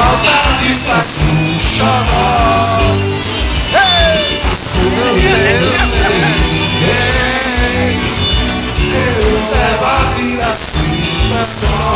maldade faz um xodó. Ei! Eu levo a vida assim, mas só.